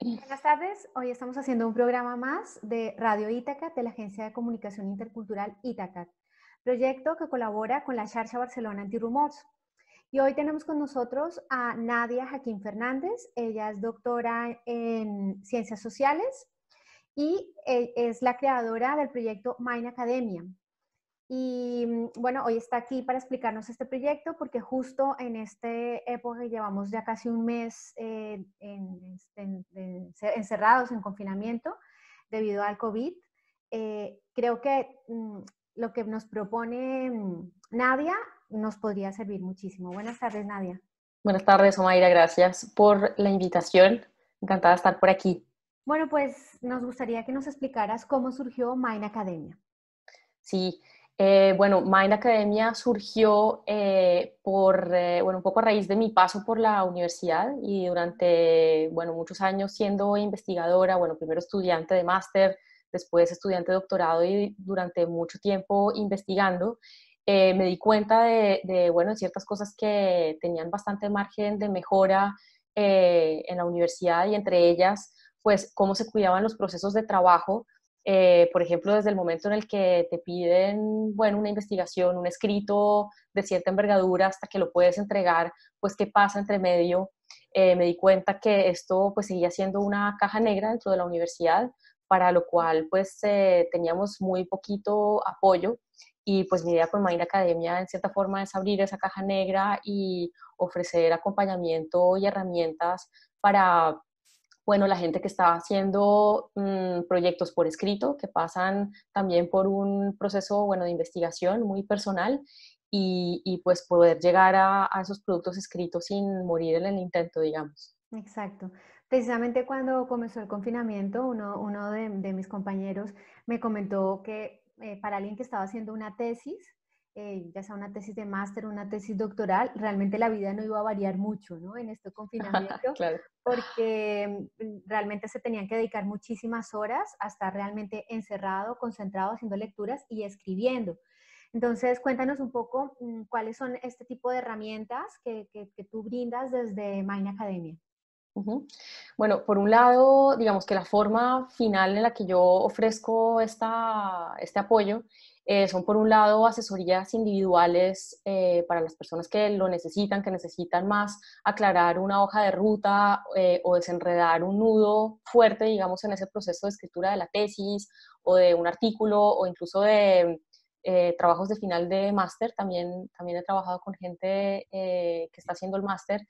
Buenas tardes, hoy estamos haciendo un programa más de Radio Ítaca de la Agencia de Comunicación Intercultural Ítaca, proyecto que colabora con la Charcha Barcelona Antirumors. Y hoy tenemos con nosotros a Nadia Jaquín Fernández, ella es doctora en Ciencias Sociales y eh, es la creadora del proyecto Mine Academia, y mm, bueno, hoy está aquí para explicarnos este proyecto porque justo en esta época llevamos ya casi un mes eh, encerrados en confinamiento debido al COVID. Eh, creo que mm, lo que nos propone mm, Nadia nos podría servir muchísimo. Buenas tardes, Nadia. Buenas tardes, Omaira. Gracias por la invitación. Encantada de estar por aquí. Bueno, pues nos gustaría que nos explicaras cómo surgió Mine Academia. Sí, eh, bueno, Mind Academia surgió eh, por, eh, bueno, un poco a raíz de mi paso por la universidad y durante, bueno, muchos años siendo investigadora, bueno, primero estudiante de máster, después estudiante de doctorado y durante mucho tiempo investigando, me di cuenta de, de, ciertas cosas que tenían bastante margen de mejora en la universidad y entre ellas, pues, cómo se cuidaban los procesos de trabajo eh, por ejemplo, desde el momento en el que te piden, bueno, una investigación, un escrito de cierta envergadura hasta que lo puedes entregar, pues qué pasa entre medio. Eh, me di cuenta que esto pues seguía siendo una caja negra dentro de la universidad, para lo cual pues eh, teníamos muy poquito apoyo y pues mi idea con Mind Academia en cierta forma es abrir esa caja negra y ofrecer acompañamiento y herramientas para bueno, la gente que está haciendo mm, proyectos por escrito, que pasan también por un proceso, bueno, de investigación muy personal y, pues poder llegar a, esos productos escritos sin morir en el intento, digamos. Exacto. Precisamente cuando comenzó el confinamiento, uno, uno de, mis compañeros me comentó que eh, para alguien que estaba haciendo una tesis, eh, ya sea una tesis de máster, una tesis doctoral, realmente la vida no iba a variar mucho, ¿no? En este confinamiento, porque mm, realmente se tenían que dedicar muchísimas horas a estar realmente encerrado, concentrado, haciendo lecturas y escribiendo. Entonces, cuéntanos un poco mm, cuáles son este tipo de herramientas que, que, tú brindas desde Mine Academia. Bueno, por un lado, digamos que la forma final en la que yo ofrezco esta, este apoyo eh, son por un lado asesorías individuales eh, para las personas que lo necesitan, que necesitan más aclarar una hoja de ruta eh, o desenredar un nudo fuerte, digamos, en ese proceso de escritura de la tesis o de un artículo o incluso de trabajos de final de máster. También, también he trabajado con gente que está haciendo el máster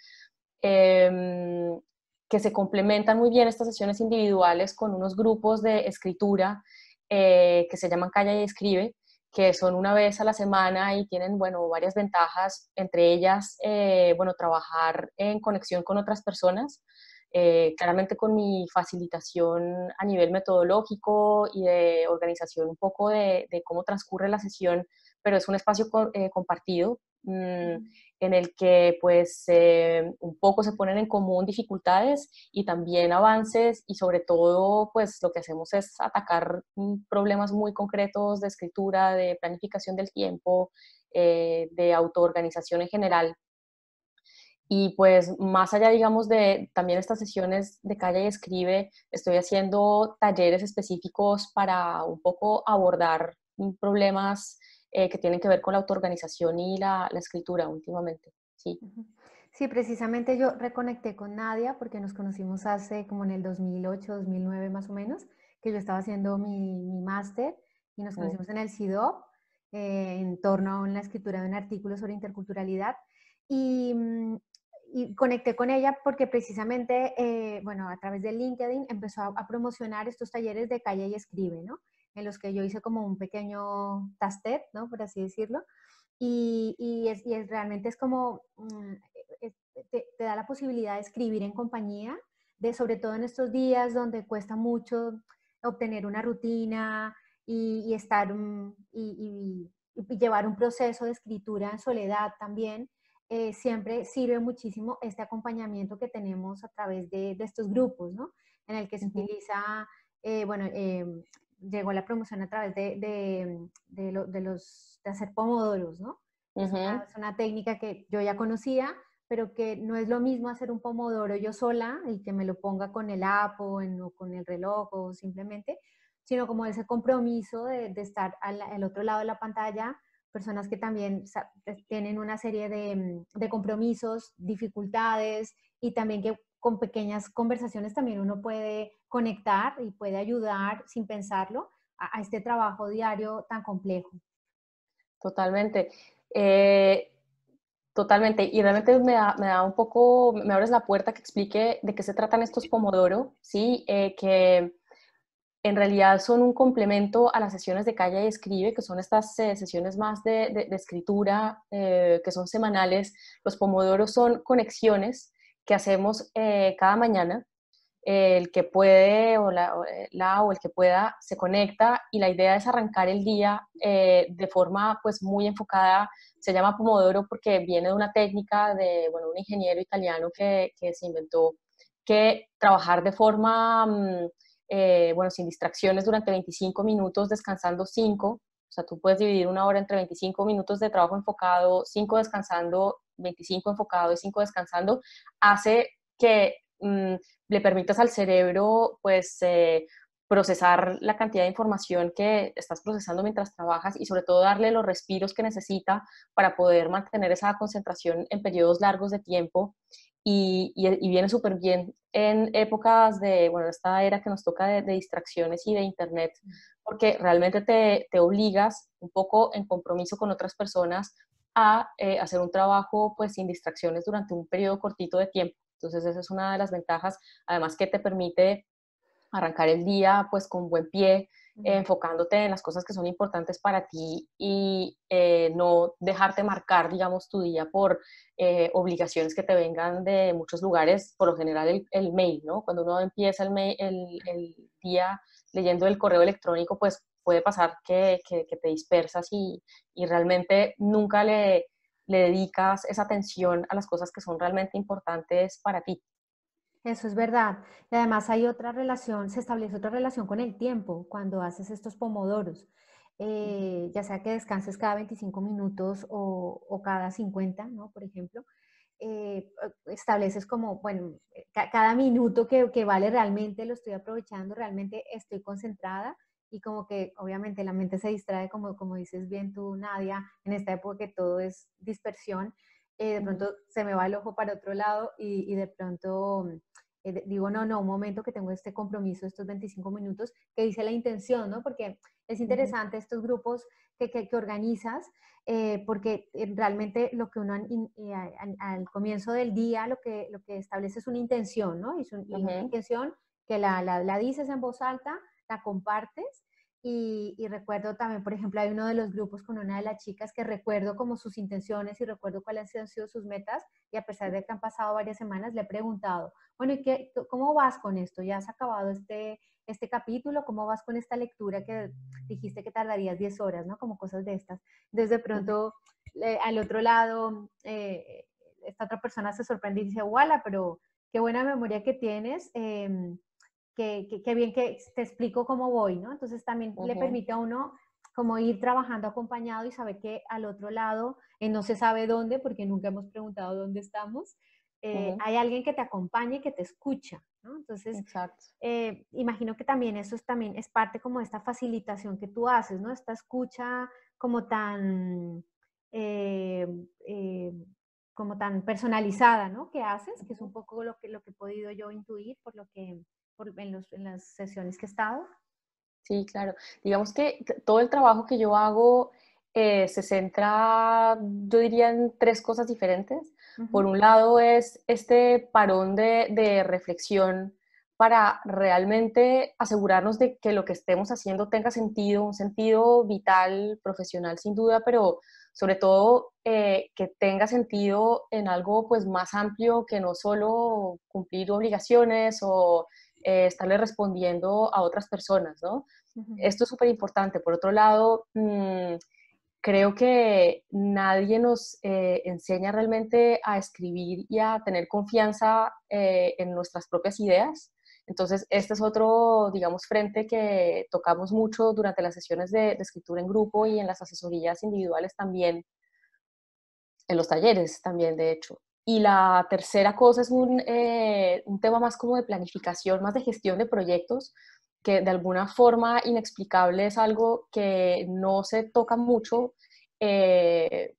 em, que se complementan muy bien estas sesiones individuales con unos grupos de escritura que se llaman Calla y Escribe, que son una vez a la semana y tienen, bueno, varias ventajas, entre ellas, eh, bueno, trabajar en conexión con otras personas, eh, claramente con mi facilitación a nivel metodológico y de organización un poco de, cómo transcurre la sesión, pero es un espacio eh, compartido Mm, en el que pues eh, un poco se ponen en común dificultades y también avances y sobre todo pues lo que hacemos es atacar mm, problemas muy concretos de escritura, de planificación del tiempo, eh, de autoorganización en general. Y pues más allá, digamos, de también estas sesiones de calle y escribe, estoy haciendo talleres específicos para un poco abordar mm, problemas eh, que tienen que ver con la autoorganización y la, la escritura últimamente. Sí. Sí, precisamente yo reconecté con Nadia porque nos conocimos hace como en el 2008, 2009 más o menos, que yo estaba haciendo mi, mi máster y nos conocimos en el CIDOP eh, en torno a la escritura de un artículo sobre interculturalidad. Y, mm, y conecté con ella porque precisamente, eh, bueno, a través de LinkedIn empezó a, a, promocionar estos talleres de calle y escribe, ¿no? En los que yo hice como un pequeño tastet, ¿no? Por así decirlo. Y, y, es, y es, realmente es como, mm, te, da la posibilidad de escribir en compañía, de, sobre todo en estos días donde cuesta mucho obtener una rutina y, y estar mm, y, llevar un proceso de escritura en soledad también. Eh, siempre sirve muchísimo este acompañamiento que tenemos a través de, de estos grupos, ¿no? En el que se utiliza, eh, bueno, eh, llegó la promoción a través de, de, de, los, de hacer pomodoros, ¿no? es, una, técnica que yo ya conocía, pero que no es lo mismo hacer un pomodoro yo sola y que me lo ponga con el app o, con el reloj o simplemente, sino como ese compromiso de, estar al, otro lado de la pantalla, personas que también tienen una serie de, de compromisos, dificultades y también que con pequeñas conversaciones también uno puede conectar y puede ayudar sin pensarlo a, este trabajo diario tan complejo. Totalmente. Eh, totalmente. Y realmente me da, me da, un poco, me abres la puerta que explique de qué se tratan estos Pomodoro, ¿sí? Eh, que en realidad son un complemento a las sesiones de Calla y Escribe, que son estas eh, sesiones más de, de, escritura, que son semanales. Los Pomodoro son conexiones que hacemos cada mañana el que puede o la, o el que pueda se conecta y la idea es arrancar el día eh, de forma pues muy enfocada. Se llama Pomodoro porque viene de una técnica de bueno, un ingeniero italiano que, que se inventó que trabajar de forma, mm, eh, bueno, sin distracciones durante 25 minutos, descansando 5. O sea, tú puedes dividir una hora entre 25 minutos de trabajo enfocado, 5 descansando, 25 enfocado y 5 descansando, hace que mm, le permitas al cerebro pues eh, procesar la cantidad de información que estás procesando mientras trabajas y sobre todo darle los respiros que necesita para poder mantener esa concentración en periodos largos de tiempo y, viene súper bien en épocas de, bueno, esta era que nos toca de, distracciones y de internet, porque realmente te, te, obligas un poco en compromiso con otras personas a eh, hacer un trabajo pues sin distracciones durante un periodo cortito de tiempo. Entonces esa es una de las ventajas, además que te permite arrancar el día pues con buen pie, enfocándote en las cosas que son importantes para ti y eh, no dejarte marcar, digamos, tu día por eh, obligaciones que te vengan de muchos lugares, por lo general el, mail, ¿no? Cuando uno empieza el, el, día leyendo el correo electrónico, pues puede pasar que, te dispersas y, realmente nunca le dedicas esa atención a las cosas que son realmente importantes para ti. Eso es verdad. Y además hay otra relación, se establece otra relación con el tiempo cuando haces estos pomodoros. Eh, ya sea que descanses cada 25 minutos o, cada 50, ¿no? Por ejemplo, eh, estableces como, bueno, cada minuto que, que, vale realmente lo estoy aprovechando, realmente estoy concentrada y como que obviamente la mente se distrae, como, como dices bien tú, Nadia, en esta época que todo es dispersión, eh, de pronto se me va el ojo para otro lado y, y de pronto eh, digo, no, no, un momento que tengo este compromiso, estos 25 minutos, que dice la intención, ¿no? Porque es interesante estos grupos que, que, organizas, eh, porque realmente lo que uno al, comienzo del día lo que, lo que establece es una intención, ¿no? Y, una intención que la, la, la dices en voz alta, la compartes y, recuerdo también, por ejemplo, hay uno de los grupos con una de las chicas que recuerdo como sus intenciones y recuerdo cuáles han sido sus metas y a pesar de que han pasado varias semanas le he preguntado, bueno, ¿y qué, cómo vas con esto? ¿Ya has acabado este, este capítulo? ¿Cómo vas con esta lectura que dijiste que tardarías 10 horas, ¿no? Como cosas de estas. Desde pronto, al otro lado, eh, esta otra persona se sorprende y dice, ¡wala! Pero qué buena memoria que tienes. Eh, que, bien que te explico cómo voy, ¿no? Entonces también le permite a uno como ir trabajando acompañado y saber que al otro lado eh, no se sabe dónde, porque nunca hemos preguntado dónde estamos, eh, hay alguien que te acompañe, que te escucha, ¿no? Entonces, eh, imagino que también eso es, también es parte como de esta facilitación que tú haces, ¿no? Esta escucha como tan, como tan personalizada, ¿no? Que haces, que es un poco lo que, lo que he podido yo intuir por lo que en, las sesiones que he estado? Sí, claro. Digamos que todo el trabajo que yo hago eh, se centra, yo diría, en tres cosas diferentes. Por un lado es este parón de, de, reflexión para realmente asegurarnos de que lo que estemos haciendo tenga sentido, un sentido vital, profesional sin duda, pero sobre todo eh, que tenga sentido en algo pues más amplio que no solo cumplir obligaciones o eh, estarle respondiendo a otras personas, ¿no? Esto es súper importante. Por otro lado, mm, creo que nadie nos eh, enseña realmente a escribir y a tener confianza eh, en nuestras propias ideas. Entonces, este es otro, digamos, frente que tocamos mucho durante las sesiones de, de escritura en grupo y en las asesorías individuales también, en los talleres también, de hecho. Y la tercera cosa es un, eh, un, tema más como de planificación, más de gestión de proyectos, que de alguna forma inexplicable es algo que no se toca mucho eh,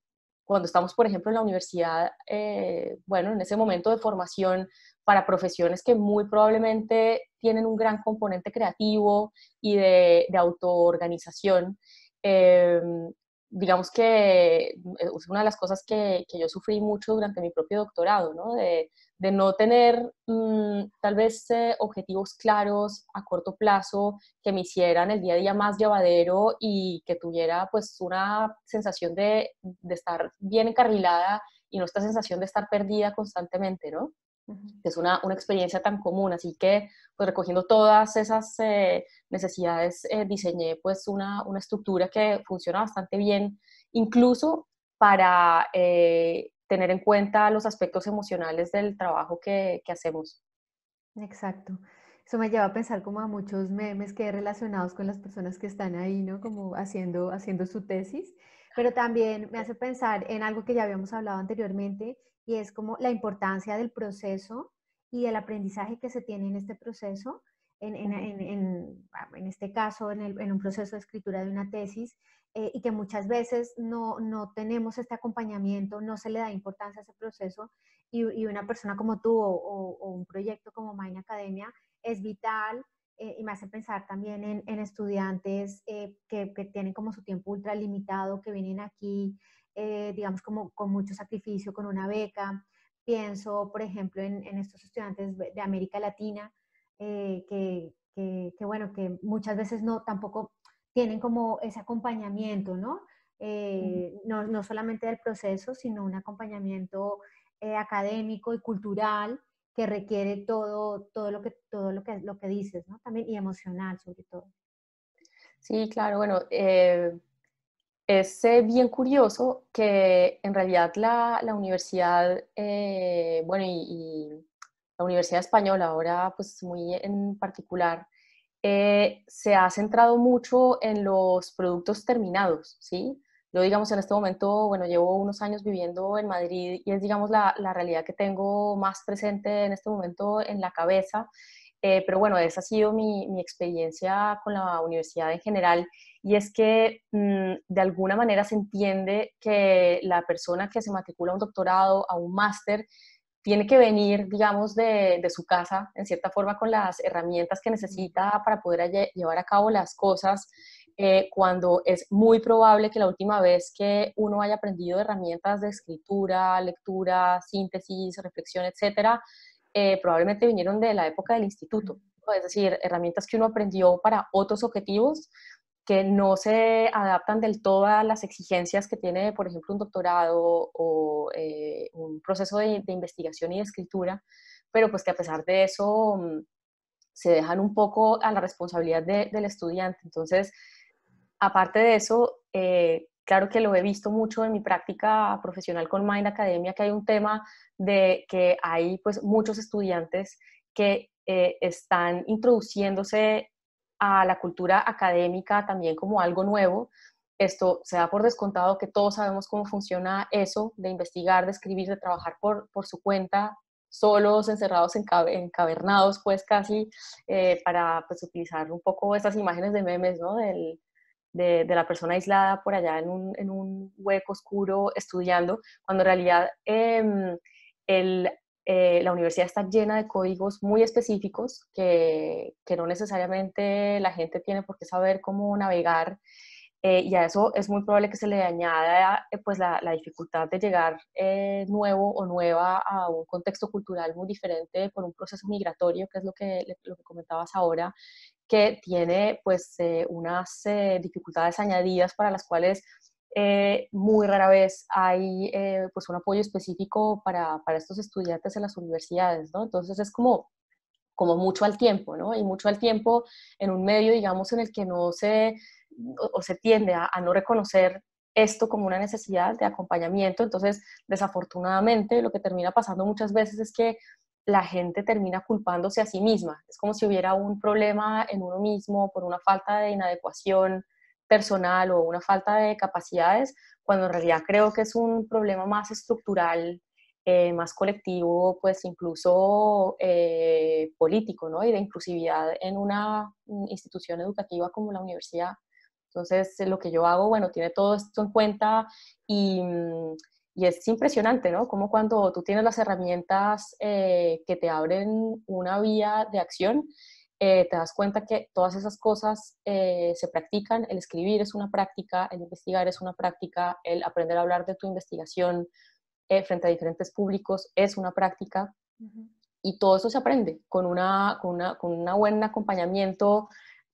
cuando estamos, por ejemplo, en la universidad, eh, bueno, en ese momento de formación para profesiones que muy probablemente tienen un gran componente creativo y de, de autoorganización. Em, digamos que es una de las cosas que, que, yo sufrí mucho durante mi propio doctorado, ¿no? De, de no tener mm, tal vez eh, objetivos claros a corto plazo que me hicieran el día a día más llevadero y que tuviera pues una sensación de, de estar bien encarrilada y no esta sensación de estar perdida constantemente, ¿no? Que es una, una, experiencia tan común. Así que, pues recogiendo todas esas eh, necesidades, eh, diseñé pues una, una, estructura que funciona bastante bien, incluso para eh, tener en cuenta los aspectos emocionales del trabajo que, que, hacemos. Exacto. Eso me lleva a pensar como a muchos memes que relacionados con las personas que están ahí, ¿no? Como haciendo, haciendo su tesis. Pero también me hace pensar en algo que ya habíamos hablado anteriormente, y es como la importancia del proceso y del aprendizaje que se tiene en este proceso, en, en, en, en este caso, en, un proceso de escritura de una tesis, eh, y que muchas veces no, no, tenemos este acompañamiento, no se le da importancia a ese proceso, y, y una persona como tú o, o, un proyecto como Mine Academia es vital. Eh, y me hace pensar también en, estudiantes eh, que, que, tienen como su tiempo ultra limitado, que vienen aquí eh, digamos, como con mucho sacrificio, con una beca. Pienso, por ejemplo, en, estos estudiantes de América Latina, eh, que, que, bueno, que muchas veces no, tampoco tienen como ese acompañamiento, ¿no? Eh, no, no, solamente del proceso, sino un acompañamiento académico y cultural que requiere todo, todo, lo, que, todo lo, que, lo que dices, ¿no? También y emocional sobre todo. Sí, claro, bueno, es eh, bien curioso que en realidad la, la universidad, eh, bueno, y, la Universidad Española ahora, pues muy en particular, eh, se ha centrado mucho en los productos terminados, ¿sí? Yo, digamos, en este momento, bueno, llevo unos años viviendo en Madrid y es, digamos, la, la realidad que tengo más presente en este momento en la cabeza. Pero bueno, esa ha sido mi, mi, experiencia con la universidad en general y es que mm, de alguna manera se entiende que la persona que se matricula a un doctorado, a un máster, tiene que venir, digamos, de, de, su casa, en cierta forma, con las herramientas que necesita para poder llevar a cabo las cosas, eh, cuando es muy probable que la última vez que uno haya aprendido herramientas de escritura, lectura, síntesis, reflexión, etcétera, eh, probablemente vinieron de la época del instituto. Es decir, herramientas que uno aprendió para otros objetivos, que no se adaptan del todo a las exigencias que tiene, por ejemplo, un doctorado o eh, un proceso de, investigación y de escritura, pero pues que a pesar de eso mm, se dejan un poco a la responsabilidad del estudiante. Entonces, aparte de eso, eh, claro que lo he visto mucho en mi práctica profesional con Mind Academia, que hay un tema de que hay pues muchos estudiantes que eh, están introduciéndose a la cultura académica también como algo nuevo. Esto se da por descontado que todos sabemos cómo funciona eso de investigar, de escribir, de trabajar por, por su cuenta, solos, encerrados, en encavernados, pues casi, eh, para pues, utilizar un poco estas imágenes de memes, ¿no? Del, de, de, la persona aislada por allá en un, en un hueco oscuro estudiando, cuando en realidad eh, el eh, la universidad está llena de códigos muy específicos que, que, no necesariamente la gente tiene por qué saber cómo navegar eh, y a eso es muy probable que se le añada eh, pues la, la, dificultad de llegar nuevo o nueva a un contexto cultural muy diferente por un proceso migratorio, que es lo que, lo que comentabas ahora, que tiene pues unas dificultades añadidas para las cuales eh, muy rara vez hay eh, pues un apoyo específico para, para, estos estudiantes en las universidades, ¿no? Entonces es como, como mucho al tiempo, ¿no? Y mucho al tiempo en un medio, digamos, en el que no se, o, se tiende a, no reconocer esto como una necesidad de acompañamiento. Entonces, desafortunadamente, lo que termina pasando muchas veces es que la gente termina culpándose a sí misma. Es como si hubiera un problema en uno mismo por una falta de inadecuación personal o una falta de capacidades, cuando en realidad creo que es un problema más estructural eh, más colectivo, pues incluso eh, político, ¿no? Y de inclusividad en una institución educativa como la universidad. Entonces, lo que yo hago, bueno, tiene todo esto en cuenta y, mm, y es impresionante, ¿no? Como cuando tú tienes las herramientas eh, que te abren una vía de acción, te das cuenta que todas esas cosas se practican, el escribir es una práctica, el investigar es una práctica, el aprender a hablar de tu investigación, eh, frente a diferentes públicos es una práctica y todo eso se aprende con, una, con, una, con un buen acompañamiento,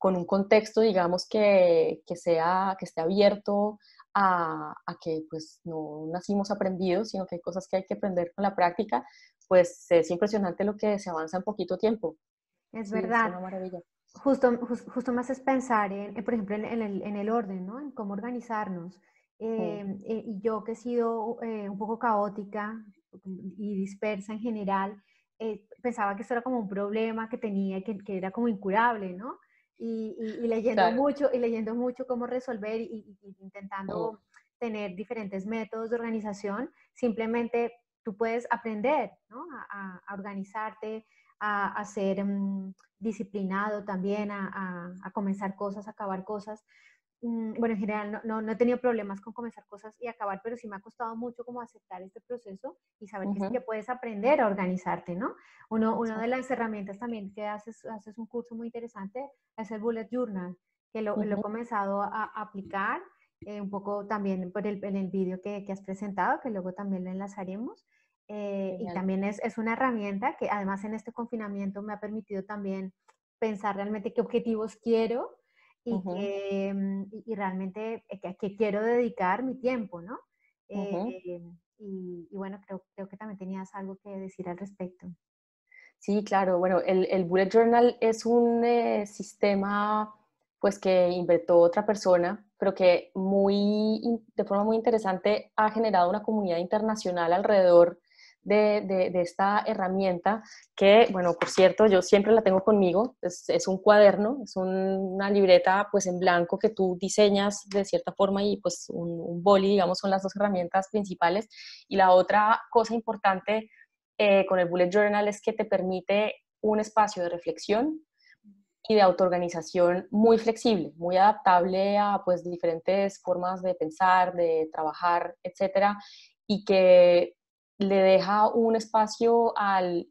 con un contexto, digamos, que, que, sea, que esté abierto a, a, que pues no nacimos aprendidos, sino que hay cosas que hay que aprender con la práctica, pues es impresionante lo que se avanza en poquito tiempo. Es verdad. Es una maravilla. Justo, justo más es pensar, en, por ejemplo, en, el, en el orden, ¿no? En cómo organizarnos. Em, eh, y yo que he sido eh, un poco caótica y dispersa en general, eh, pensaba que esto era como un problema que tenía, que, que era como incurable, ¿no? Y, y, leyendo mucho, y leyendo mucho cómo resolver y, intentando tener diferentes métodos de organización, simplemente tú puedes aprender, ¿no? A, a, organizarte, a, a ser mm, disciplinado también, a, a, comenzar cosas, a acabar cosas. Mm, bueno, en general no, no, he tenido problemas con comenzar cosas y acabar, pero sí me ha costado mucho como aceptar este proceso y saber que, que, puedes aprender a organizarte, ¿no? Uno, una de las herramientas también que haces, haces un curso muy interesante es el Bullet Journal, que lo, lo he comenzado a, aplicar eh, un poco también por el, en el vídeo que, que, has presentado, que luego también lo enlazaremos. Eh, y también es, es una herramienta que además en este confinamiento me ha permitido también pensar realmente qué objetivos quiero y, que, mm, y, realmente eh, que, que, quiero dedicar mi tiempo, ¿no? Eh, y, bueno, creo, creo que también tenías algo que decir al respecto. Sí, claro. Bueno, el, el Bullet Journal es un eh, sistema pues que inventó otra persona, pero que muy, de forma muy interesante ha generado una comunidad internacional alrededor de, esta herramienta que, bueno, por cierto, yo siempre la tengo conmigo, es, un cuaderno, es una libreta pues en blanco que tú diseñas de cierta forma y pues un, un boli, digamos, son las dos herramientas principales. Y la otra cosa importante eh, con el Bullet Journal es que te permite un espacio de reflexión y de autoorganización muy flexible, muy adaptable a pues diferentes formas de pensar, de trabajar, etcétera, y que le deja un espacio al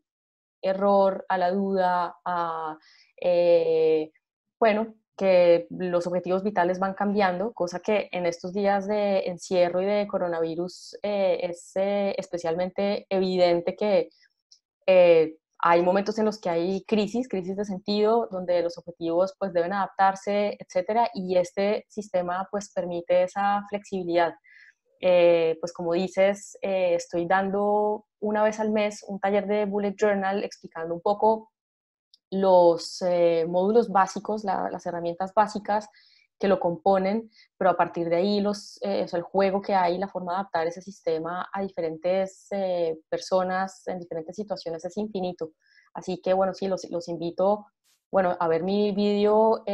error, a la duda, a, eh, bueno, que los objetivos vitales van cambiando, cosa que en estos días de encierro y de coronavirus eh, es eh, especialmente evidente que hay momentos en los que hay crisis, crisis de sentido, donde los objetivos pues deben adaptarse, etcétera, y este sistema pues permite esa flexibilidad. Eh, pues como dices, eh, estoy dando una vez al mes un taller de Bullet Journal explicando un poco los eh, módulos básicos, las herramientas básicas que lo componen, pero a partir de ahí el juego que hay, la forma de adaptar ese sistema a diferentes personas en diferentes situaciones es infinito. Así que bueno, sí, los, los invito bueno, a ver mi vídeo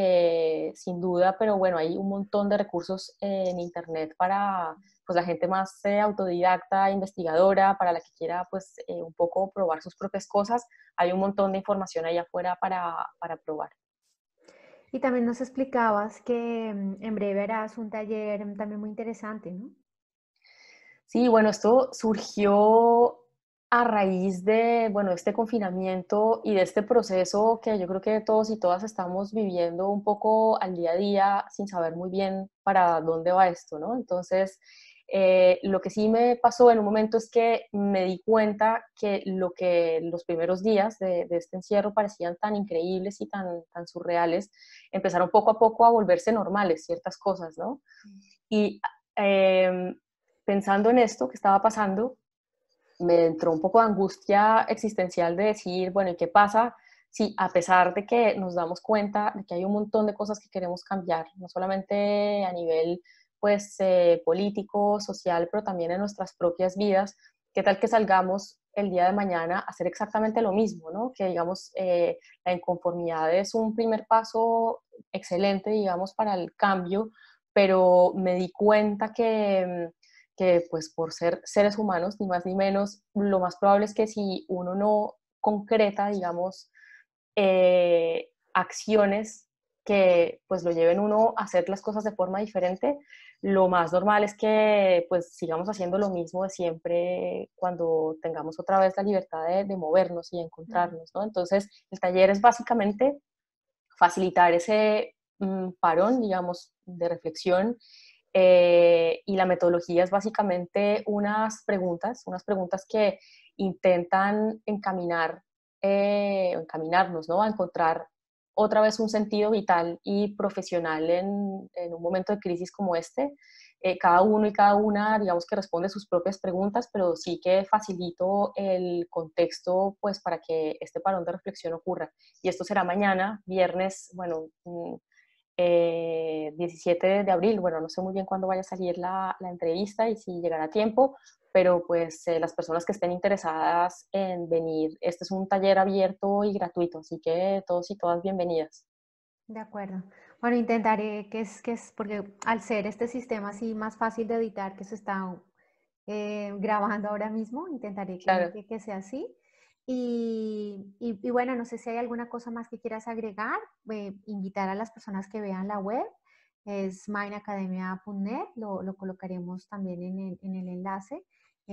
sin duda, pero bueno, hay un montón de recursos en internet para pues la gente más eh, autodidacta, investigadora, para la que quiera pues eh, un poco probar sus propias cosas, hay un montón de información ahí afuera para, para probar. Y también nos explicabas que mm, en breve harás un taller mm, también muy interesante, ¿no? Sí, bueno, esto surgió a raíz de, bueno, este confinamiento y de este proceso que yo creo que todos y todas estamos viviendo un poco al día a día sin saber muy bien para dónde va esto, ¿no? Entonces, eh, lo que sí me pasó en un momento es que me di cuenta que lo que los primeros días de, este encierro parecían tan increíbles y tan, tan surreales, empezaron poco a poco a volverse normales ciertas cosas, ¿no? Y em, pensando en esto que estaba pasando, me entró un poco de angustia existencial de decir, bueno, ¿y qué pasa si a pesar de que nos damos cuenta de que hay un montón de cosas que queremos cambiar, no solamente a nivel pues eh, político, social, pero también en nuestras propias vidas, ¿qué tal que salgamos el día de mañana a hacer exactamente lo mismo, ¿no? Que digamos, eh, la inconformidad es un primer paso excelente, digamos, para el cambio, pero me di cuenta que, que pues por ser seres humanos, ni más ni menos, lo más probable es que si uno no concreta, digamos, eh, acciones que pues lo lleven uno a hacer las cosas de forma diferente, lo más normal es que pues sigamos haciendo lo mismo de siempre cuando tengamos otra vez la libertad de, movernos y encontrarnos, ¿no? Entonces, el taller es básicamente facilitar ese mm, parón, digamos, de reflexión eh, y la metodología es básicamente unas preguntas, unas preguntas que intentan encaminar, eh, encaminarnos, ¿no? A encontrar otra vez un sentido vital y profesional en, un momento de crisis como este. Eh, cada uno y cada una, digamos que responde sus propias preguntas, pero sí que facilito el contexto pues para que este parón de reflexión ocurra. Y esto será mañana, viernes, bueno, 17 eh, de abril, bueno, no sé muy bien cuándo vaya a salir la, la entrevista y si llegará a tiempo, pero pues eh, las personas que estén interesadas en venir, este es un taller abierto y gratuito, así que todos y todas bienvenidas. De acuerdo. Bueno, intentaré que es, que es, porque al ser este sistema así más fácil de editar que se está eh, grabando ahora mismo, intentaré que, que, sea así. Y, y, bueno, no sé si hay alguna cosa más que quieras agregar, eh, invitar a las personas que vean la web, es mineacademia.net, lo, lo colocaremos también en el, en el enlace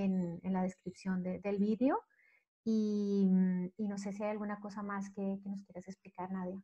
en, la descripción del vídeo. Y, no sé si hay alguna cosa más que, nos quieras explicar, Nadia.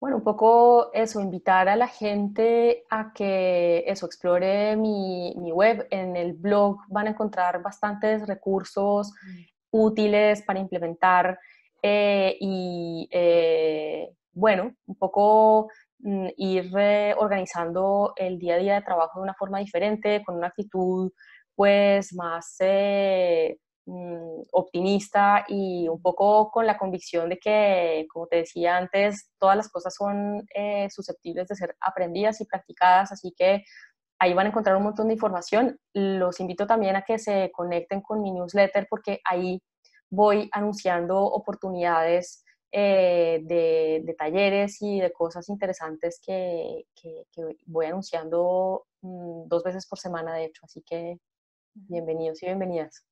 Bueno, un poco eso, invitar a la gente a que eso, explore mi, web. En el blog van a encontrar bastantes recursos mm. Útiles para implementar eh, y, eh, bueno, un poco mm, ir organizando el día a día de trabajo de una forma diferente, con una actitud pues más eh, mm, optimista y un poco con la convicción de que, como te decía antes, todas las cosas son susceptibles de ser aprendidas y practicadas, así que ahí van a encontrar un montón de información. Los invito también a que se conecten con mi newsletter porque ahí voy anunciando oportunidades eh, de, talleres y de cosas interesantes que, voy anunciando mm, dos veces por semana, de hecho. Así que Bienvenidos y bienvenidas.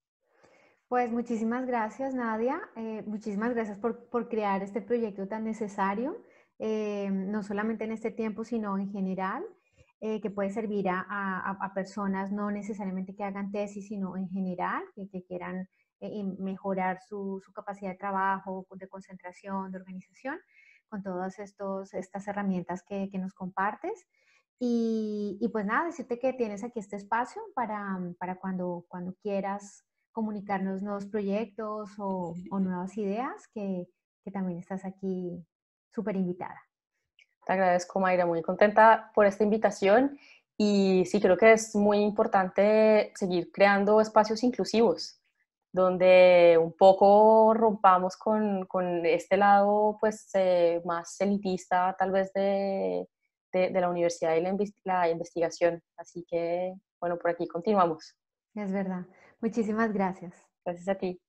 Pues muchísimas gracias, Nadia. Eh, muchísimas gracias por, por, crear este proyecto tan necesario, eh, no solamente en este tiempo, sino en general, eh, que puede servir a, a, personas no necesariamente que hagan tesis, sino en general, que, que quieran mejorar su, su, capacidad de trabajo, de concentración, de organización, con todas estos, estas herramientas que, que nos compartes. Y, pues nada, decirte que tienes aquí este espacio para, para cuando, cuando quieras comunicarnos nuevos proyectos o, nuevas ideas, que, que, también estás aquí súper invitada. Te agradezco, Mayra, muy contenta por esta invitación y sí creo que es muy importante seguir creando espacios inclusivos donde un poco rompamos con, con este lado pues eh, más elitista tal vez de, de, la universidad y la, investigación. Así que, bueno, por aquí continuamos. Es verdad. Muchísimas gracias. Gracias a ti.